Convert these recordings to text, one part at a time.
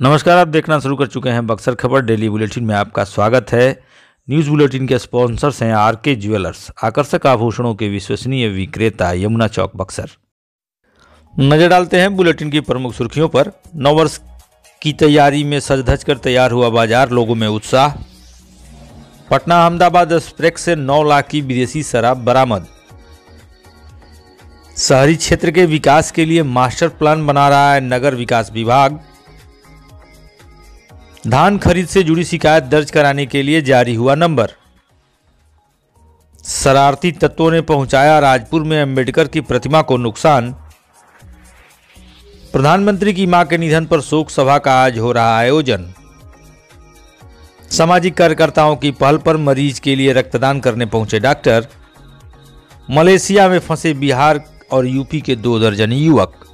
नमस्कार, आप देखना शुरू कर चुके हैं बक्सर खबर। डेली बुलेटिन में आपका स्वागत है। न्यूज़ बुलेटिन के स्पॉन्सर्स हैं आर के ज्वेलर्स, आकर्षक आभूषणों के विश्वसनीय विक्रेता यमुना चौक बक्सर। नज़र डालते हैं बुलेटिन की प्रमुख सुर्खियों पर। नववर्ष की तैयारी में सज धज कर तैयार हुआ बाज़ार, लोगों में उत्साह। पटना अहमदाबाद एक्सप्रेस से 9 लाख की विदेशी शराब बरामद। शहरी क्षेत्र के विकास के लिए मास्टर प्लान बना रहा है नगर विकास विभाग। धान खरीद से जुड़ी शिकायत दर्ज कराने के लिए जारी हुआ नंबर। शरारती तत्वों ने पहुँचाया राजपुर में अंबेडकर की प्रतिमा को नुकसान। प्रधानमंत्री की माँ के निधन पर शोक सभा का आज हो रहा आयोजन। सामाजिक कार्यकर्ताओं की पहल पर मरीज़ के लिए रक्तदान करने पहुँचे डॉक्टर। मलेशिया में फंसे बिहार और यूपी के दो दर्जन युवक।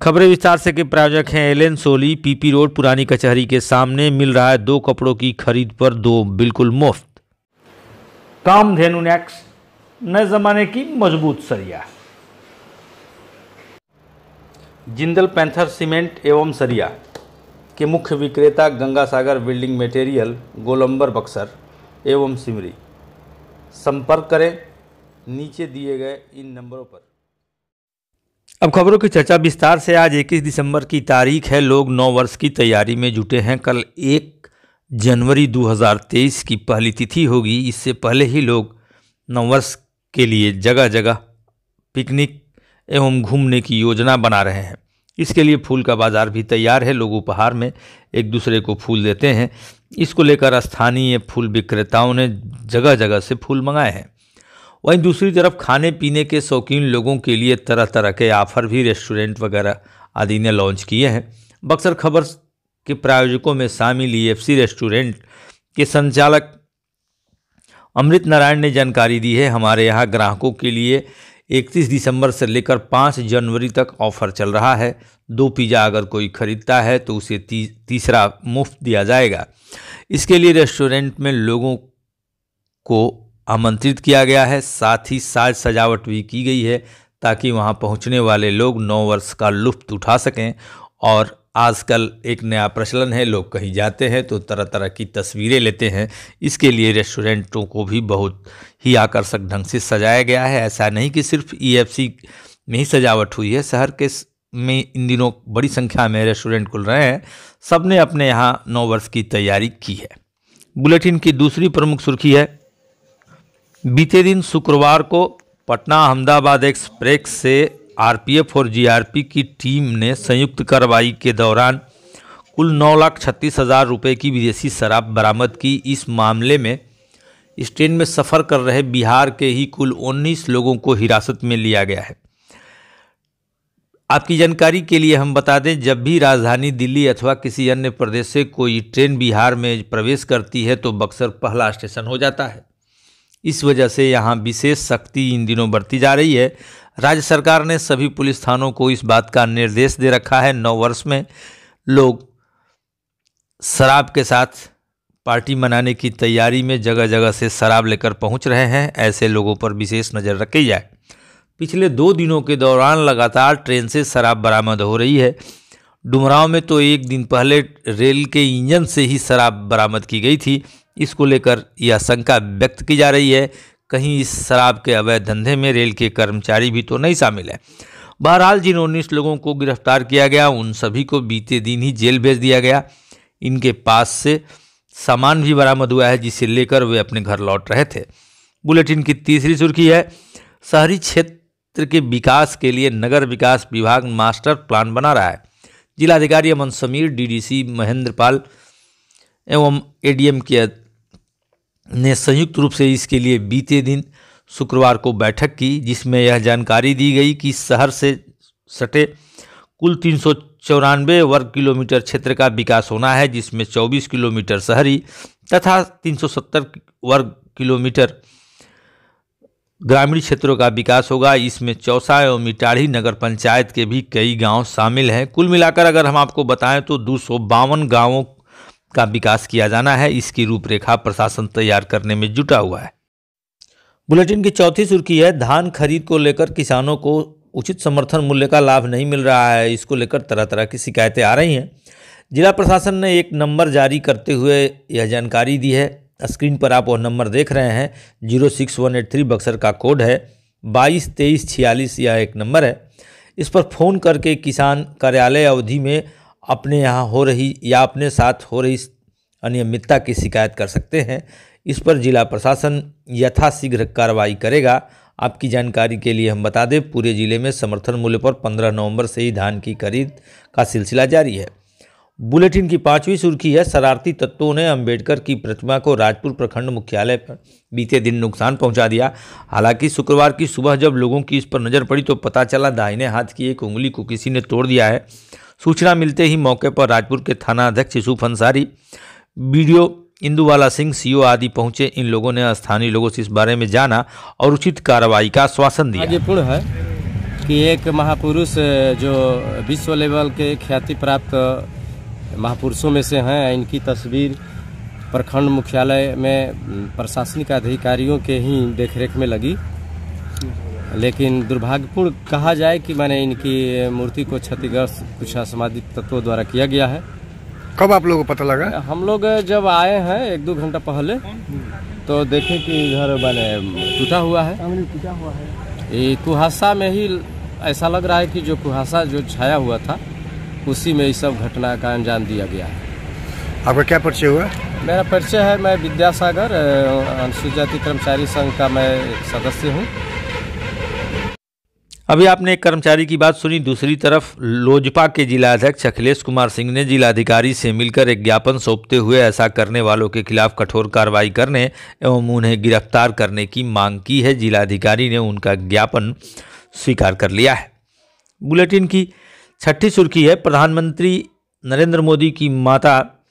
खबरें विस्तार से के प्रायोजक हैं एलेन सोली, पीपी रोड, पुरानी कचहरी के सामने मिल रहा है दो कपड़ों की खरीद पर दो बिल्कुल मुफ़्त। कामधेनु नेक्स नए जमाने की मज़बूत सरिया। जिंदल पैंथर सीमेंट एवं सरिया के मुख्य विक्रेता गंगा सागर बिल्डिंग मटेरियल, गोलंबर बक्सर एवं सिमरी। संपर्क करें, नीचे दिए गए इन नंबरों पर। अब खबरों की चर्चा विस्तार से आज 21 दिसंबर की तारीख है। लोग नौ वर्ष की तैयारी में जुटे हैं। कल एक जनवरी 2023 की पहली तिथि होगी। इससे पहले ही लोग नौ वर्ष के लिए जगह जगह पिकनिक एवं घूमने की योजना बना रहे हैं। इसके लिए फूल का बाज़ार भी तैयार है। लोग उपहार में एक दूसरे को फूल देते हैं। इसको लेकर स्थानीय फूल विक्रेताओं ने जगह जगह से फूल मंगाए हैं। वहीं दूसरी तरफ़ खाने पीने के शौकीन लोगों के लिए तरह तरह के ऑफ़र भी रेस्टोरेंट वगैरह आदि ने लॉन्च किए हैं। बक्सर खबर के प्रायोजकों में शामिल ईएफसी रेस्टोरेंट के संचालक अमृत नारायण ने जानकारी दी है हमारे यहाँ ग्राहकों के लिए 31 दिसंबर से लेकर 5 जनवरी तक ऑफ़र चल रहा है। दो पिज़्ज़ा अगर कोई ख़रीदता है तो उसे ती, तीसरा मुफ़्त दिया जाएगा। इसके लिए रेस्टोरेंट में लोगों को आमंत्रित किया गया है। साथ ही साज सजावट भी की गई है ताकि वहाँ पहुँचने वाले लोग नौ वर्ष का लुफ्त उठा सकें और आजकल एक नया प्रचलन है, लोग कहीं जाते हैं तो तरह तरह की तस्वीरें लेते हैं। इसके लिए रेस्टोरेंटों को भी बहुत ही आकर्षक ढंग से सजाया गया है। ऐसा नहीं कि सिर्फ़ ईएफसी में ही सजावट हुई है। शहर के में इन दिनों बड़ी संख्या में रेस्टोरेंट खुल रहे हैं। सबने अपने यहाँ नौ वर्ष की तैयारी की है। बुलेटिन की दूसरी प्रमुख सुर्खी है बीते दिन शुक्रवार को पटना अहमदाबाद एक्सप्रेस से आरपीएफ और जीआरपी की टीम ने संयुक्त कार्रवाई के दौरान कुल नौ लाख छत्तीस हज़ार रुपये की विदेशी शराब बरामद की। इस मामले में इस ट्रेन में सफ़र कर रहे बिहार के ही कुल 19 लोगों को हिरासत में लिया गया है। आपकी जानकारी के लिए हम बता दें, जब भी राजधानी दिल्ली अथवा किसी अन्य प्रदेश से कोई ट्रेन बिहार में प्रवेश करती है तो बक्सर पहला स्टेशन हो जाता है। इस वजह से यहाँ विशेष सख्ती इन दिनों बढ़ती जा रही है। राज्य सरकार ने सभी पुलिस थानों को इस बात का निर्देश दे रखा है। नौ वर्ष में लोग शराब के साथ पार्टी मनाने की तैयारी में जगह जगह से शराब लेकर पहुँच रहे हैं। ऐसे लोगों पर विशेष नज़र रखी जाए। पिछले दो दिनों के दौरान लगातार ट्रेन से शराब बरामद हो रही है। डुमराव में तो एक दिन पहले रेल के इंजन से ही शराब बरामद की गई थी। इसको लेकर यह शंका व्यक्त की जा रही है। कहीं इस शराब के अवैध धंधे में रेल के कर्मचारी भी तो नहीं शामिल है। बहरहाल जिन उन्नीस लोगों को गिरफ़्तार किया गया, उन सभी को बीते दिन ही जेल भेज दिया गया। इनके पास से सामान भी बरामद हुआ है, जिसे लेकर वे अपने घर लौट रहे थे। बुलेटिन की तीसरी सुर्खी है, शहरी क्षेत्र के विकास के लिए नगर विकास विभाग मास्टर प्लान बना रहा है। जिलाधिकारी अमन समीर, डीडीसी महेंद्र पाल एवं एडीएम के ने संयुक्त रूप से इसके लिए बीते दिन शुक्रवार को बैठक की, जिसमें यह जानकारी दी गई कि शहर से सटे कुल तीन वर्ग किलोमीटर क्षेत्र का विकास होना है, जिसमें 24 किलोमीटर शहरी तथा 370 वर्ग किलोमीटर ग्रामीण क्षेत्रों का विकास होगा। इसमें चौसा एवं इटाढ़ी नगर पंचायत के भी कई गाँव शामिल हैं। कुल मिलाकर अगर हम आपको बताएँ तो दो गाँवों का विकास किया जाना है, इसकी रूपरेखा प्रशासन तैयार करने में जुटा हुआ है। बुलेटिन की चौथी सुर्खी है, धान खरीद को लेकर किसानों को उचित समर्थन मूल्य का लाभ नहीं मिल रहा है, इसको लेकर तरह तरह की शिकायतें आ रही हैं। जिला प्रशासन ने एक नंबर जारी करते हुए यह जानकारी दी है। स्क्रीन पर आप वह नंबर देख रहे हैं, zero six one eight three Buxar का कोड है, बाईस तेईस छियालीस यह एक नंबर है। इस पर फ़ोन करके किसान कार्यालय अवधि में अपने यहाँ हो रही या अपने साथ हो रही अनियमितता की शिकायत कर सकते हैं। इस पर जिला प्रशासन यथाशीघ्र कार्रवाई करेगा। आपकी जानकारी के लिए हम बता दें, पूरे ज़िले में समर्थन मूल्य पर 15 नवंबर से ही धान की खरीद का सिलसिला जारी है। बुलेटिन की पांचवी सुर्खी है, शरारती तत्वों ने अंबेडकर की प्रतिमा को राजपुर प्रखंड मुख्यालय पर बीते दिन नुकसान पहुँचा दिया। हालाँकि शुक्रवार की सुबह जब लोगों की इस पर नज़र पड़ी तो पता चला, दाहिने हाथ की एक उंगली को किसी ने तोड़ दिया है। सूचना मिलते ही मौके पर राजपुर के थाना अध्यक्ष यूसुफ अंसारी वीडियो इंदुवाला सिंह, सीओ आदि पहुँचे। इन लोगों ने स्थानीय लोगों से इस बारे में जाना और उचित कार्रवाई का आश्वासन दिया। ये पूर्ण है कि एक महापुरुष, जो विश्व लेवल के ख्याति प्राप्त महापुरुषों में से हैं, इनकी तस्वीर प्रखंड मुख्यालय में प्रशासनिक अधिकारियों के ही देखरेख में लगी। लेकिन दुर्भाग्यपूर्ण कहा जाए कि मैंने इनकी मूर्ति को क्षतिग्रस्त कुछ असामाजिक तत्वों द्वारा किया गया है। कब आप लोगों को पता लगा? हम लोग जब आए हैं एक दो घंटा पहले तो देखे कि इधर मैंने टूटा हुआ है। टूटा हुआ है। ये कुहासा में ही ऐसा लग रहा है कि जो कुहासा जो छाया हुआ था उसी में इस सब घटना का अंजाम दिया गया है। आपका क्या परिचय हुआ? मेरा परिचय है मैं विद्यासागर अनुसूचित जाति कर्मचारी संघ का मैं सदस्य हूँ। अभी आपने एक कर्मचारी की बात सुनी, दूसरी तरफ़ लोजपा के जिला अध्यक्ष अखिलेश कुमार सिंह ने जिलाधिकारी से मिलकर एक ज्ञापन सौंपते हुए ऐसा करने वालों के खिलाफ कठोर कार्रवाई करने एवं उन्हें गिरफ़्तार करने की मांग की है। जिलाधिकारी ने उनका ज्ञापन स्वीकार कर लिया है। बुलेटिन की छठी सुर्खी है, प्रधानमंत्री नरेंद्र मोदी की माता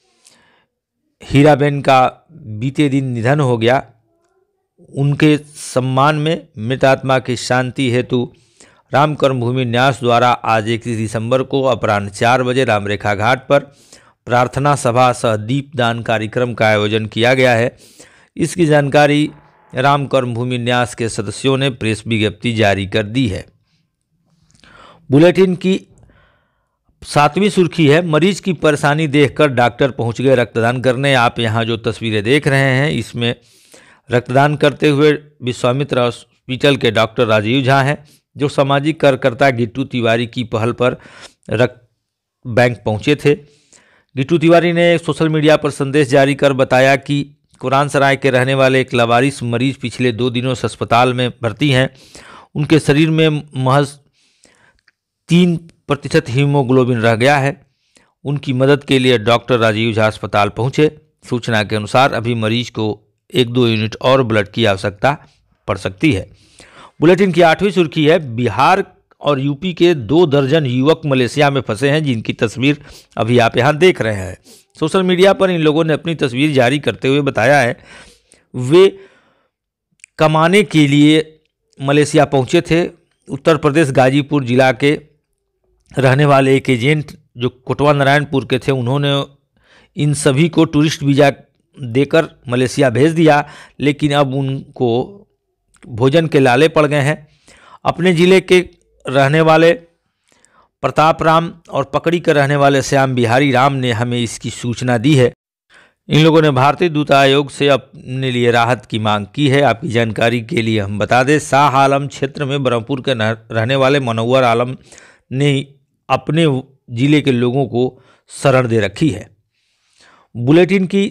हीराबेन का बीते दिन निधन हो गया। उनके सम्मान में मृतात्मा की शांति हेतु राम कर्मभूमि न्यास द्वारा आज इकतीस दिसंबर को अपराह्न चार बजे रामरेखा घाट पर प्रार्थना सभा सह दीपदान कार्यक्रम का आयोजन किया गया है। इसकी जानकारी राम कर्मभूमि न्यास के सदस्यों ने प्रेस विज्ञप्ति जारी कर दी है। बुलेटिन की सातवीं सुर्खी है, मरीज़ की परेशानी देखकर डॉक्टर पहुँच गए रक्तदान करने। आप यहाँ जो तस्वीरें देख रहे हैं, इसमें रक्तदान करते हुए विश्वामित्र हॉस्पिटल के डॉक्टर राजीव झा हैं। जो सामाजिक कार्यकर्ता गिट्टू तिवारी की पहल पर रक्त बैंक पहुँचे थे। गिट्टू तिवारी ने सोशल मीडिया पर संदेश जारी कर बताया कि कुरान सराय के रहने वाले एक लवारिस मरीज़ पिछले दो दिनों से अस्पताल में भर्ती हैं। उनके शरीर में महज तीन प्रतिशत हीमोग्लोबिन रह गया है। उनकी मदद के लिए डॉक्टर राजीव झा अस्पताल पहुँचे। सूचना के अनुसार अभी मरीज़ को एक दो यूनिट और ब्लड की आवश्यकता पड़ सकती है। बुलेटिन की आठवीं सुर्खी है, बिहार और यूपी के दो दर्जन युवक मलेशिया में फंसे हैं, जिनकी तस्वीर अभी आप यहाँ देख रहे हैं। सोशल मीडिया पर इन लोगों ने अपनी तस्वीर जारी करते हुए बताया है, वे कमाने के लिए मलेशिया पहुँचे थे। उत्तर प्रदेश गाजीपुर जिला के रहने वाले एक एजेंट जो कोटवा नारायणपुर के थे, उन्होंने इन सभी को टूरिस्ट वीज़ा देकर मलेशिया भेज दिया, लेकिन अब उनको भोजन के लाले पड़ गए हैं। अपने ज़िले के रहने वाले प्रताप राम और पकड़ी कर रहने वाले श्याम बिहारी राम ने हमें इसकी सूचना दी है। इन लोगों ने भारतीय दूत आयोग से अपने लिए राहत की मांग की है। आपकी जानकारी के लिए हम बता दें, शाह आलम क्षेत्र में ब्रह्मपुर के रहने वाले मनोवर आलम ने अपने ज़िले के लोगों को शरण दे रखी है। बुलेटिन की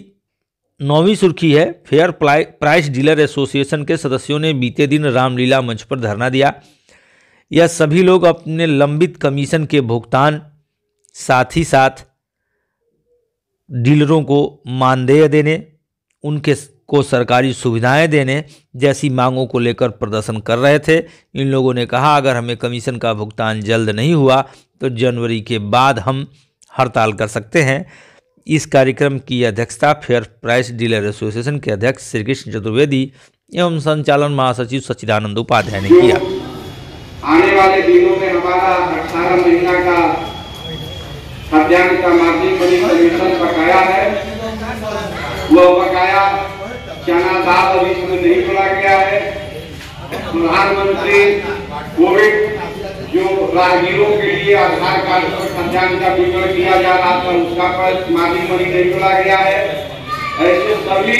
नौवीं सुर्खी है, फेयर प्राइस डीलर एसोसिएशन के सदस्यों ने बीते दिन रामलीला मंच पर धरना दिया। यह सभी लोग अपने लंबित कमीशन के भुगतान साथ ही साथ डीलरों को मानदेय देने, उनके को सरकारी सुविधाएँ देने जैसी मांगों को लेकर प्रदर्शन कर रहे थे। इन लोगों ने कहा, अगर हमें कमीशन का भुगतान जल्द नहीं हुआ तो जनवरी के बाद हम हड़ताल कर सकते हैं। इस कार्यक्रम की अध्यक्षता फेयर प्राइस डीलर एसोसिएशन के अध्यक्ष श्री कृष्ण चतुर्वेदी एवं संचालन महासचिव सचिदानंद उपाध्याय ने किया। आने वाले दिनों में हमारा अठारह महीना का का मार्जिन बड़ी कमीशन बकाया है। वह बकाया चना दाल अभी नहीं बोला गया है। प्रधानमंत्री कोविड जो राहगीरों के लिए आधार कार्ड पर खाद्यान्न का वितरण किया जा रहा था, उसका पर मार्जिन मनी नहीं जोड़ा गया है। ऐसे सभी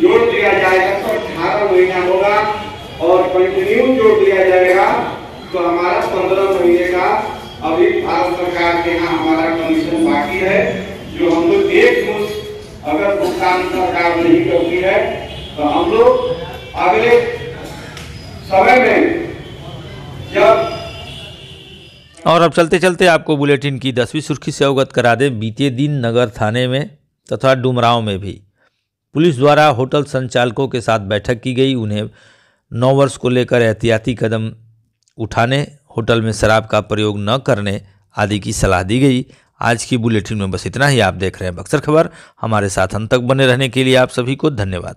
जोड़ दिया जाएगा तो अठारह महीना होगा और कंटिन्यू जोड़ दिया जाएगा तो हमारा पंद्रह महीने का अभी भारत सरकार के यहाँ हमारा कमीशन बाकी है, जो हम लोग एक मुश्त अगर भुगतान सरकार नहीं करती है तो हम लोग अगले समय में जब और अब चलते चलते आपको बुलेटिन की दसवीं सुर्खी से अवगत करा दें। बीते दिन नगर थाने में तथा डुमराव में भी पुलिस द्वारा होटल संचालकों के साथ बैठक की गई। उन्हें नौ वर्ष को लेकर एहतियाती कदम उठाने, होटल में शराब का प्रयोग न करने आदि की सलाह दी गई। आज की बुलेटिन में बस इतना ही। आप देख रहे हैं बक्सर खबर। हमारे साथ अंत तक बने रहने के लिए आप सभी को धन्यवाद।